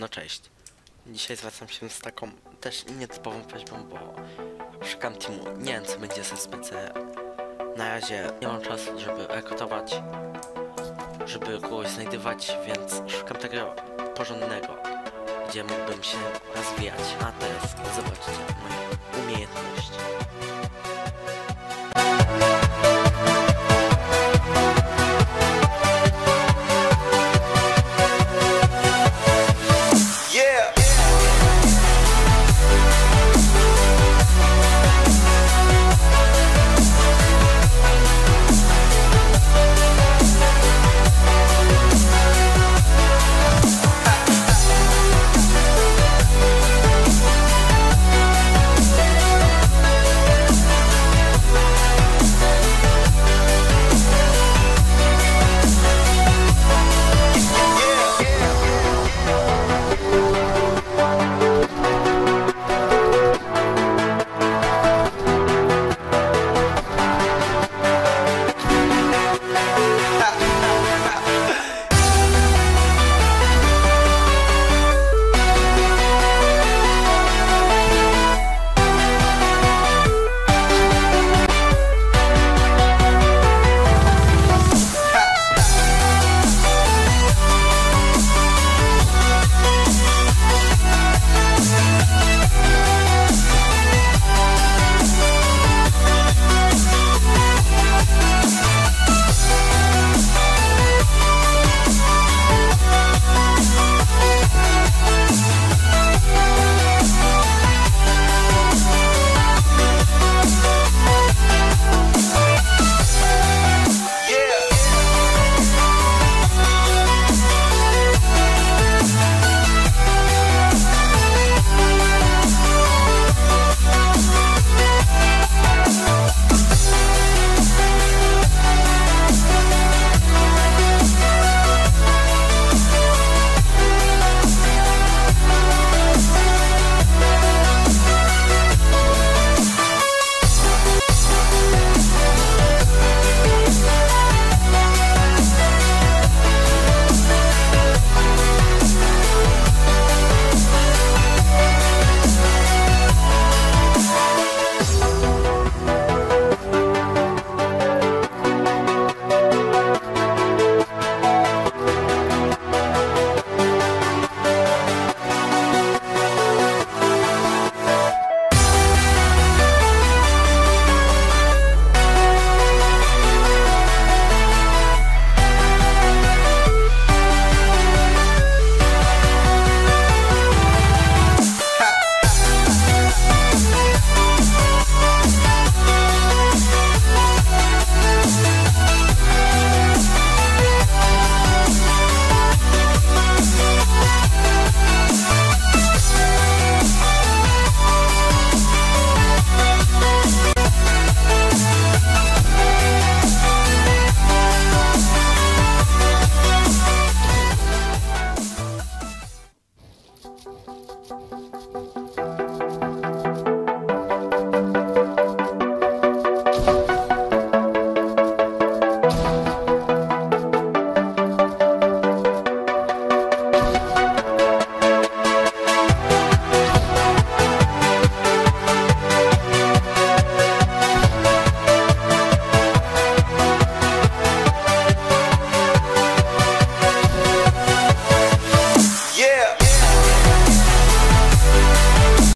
No cześć. Dzisiaj zwracam się z taką też nietypową prośbą, bo szukam teamu. Nie wiem co będzie ze SPC. Na razie nie mam czasu, żeby rekrutować, żeby kogoś znajdywać, więc szukam tego porządnego, gdzie mógłbym się rozwijać. A teraz zobaczcie moje umiejętności.